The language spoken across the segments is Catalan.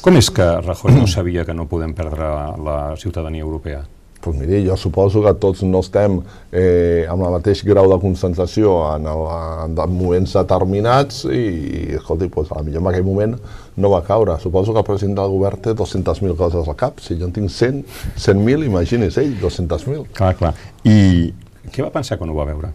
Com és que Rajoy no sabia que no podem perdre la ciutadania europea? Pues miri, jo suposo que tots no estem eh, amb el mateix grau de concentració en, el, en moments determinats i, i escolti, pues, potser en aquell moment no va caure. Suposo que el president del govern té 200.000 coses al cap. Si jo en tinc 100, 100.000, imagini's ell, 200.000. Clar, clar. I què va pensar quan ho va veure?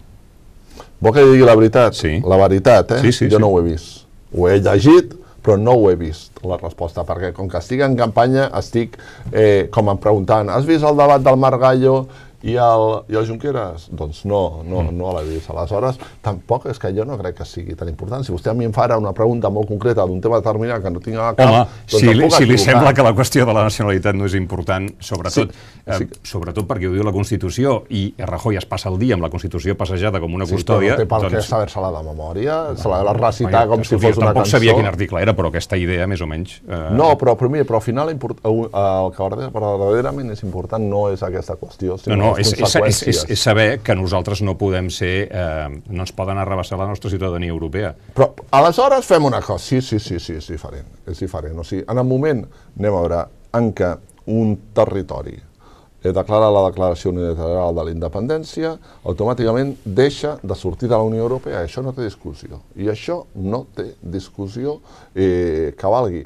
Vol que digui la veritat? Sí. La veritat, eh? Sí, sí, jo sí. no ho he vist. Ho he llegit, però no ho he vist, la resposta, perquè com que estic en campanya, estic eh, com em preguntant, has vist el debat del Margallo i el, i el Junqueras? Doncs no, no, mm. no l'he vist. Aleshores, tampoc és que jo no crec que sigui tan important. Si vostè a mi em farà una pregunta molt concreta d'un tema determinat que no tinc a cap, Home, doncs si, li, si li sembla que la qüestió de la nacionalitat no és important, sobretot, Sí, sí, sí. eh, sobretot perquè ho diu la Constitució i Rajoy es passa el dia amb la Constitució passejada com una Sí, però custòdia, no té per què doncs... saber-se-la de memòria, se l'ha de recitar Vaja, com si fos una tampoc cançó. sabia quin article era, però aquesta idea, més o menys... Eh, No, però, però, mira, però al final import, el que verdader- verdaderament és important no és aquesta qüestió, sinó No, no, és, és, és, és, és saber que nosaltres no podem ser, eh, no ens poden arrabassar la nostra ciutadania europea. Però aleshores fem una cosa, sí, sí, sí, sí, és diferent, és diferent. O sigui, en el moment, anem a veure, en què un territori eh, declara la declaració unilateral de la independència, automàticament deixa de sortir de la Unió Europea. Això no té discussió. I això no té discussió eh, que valgui.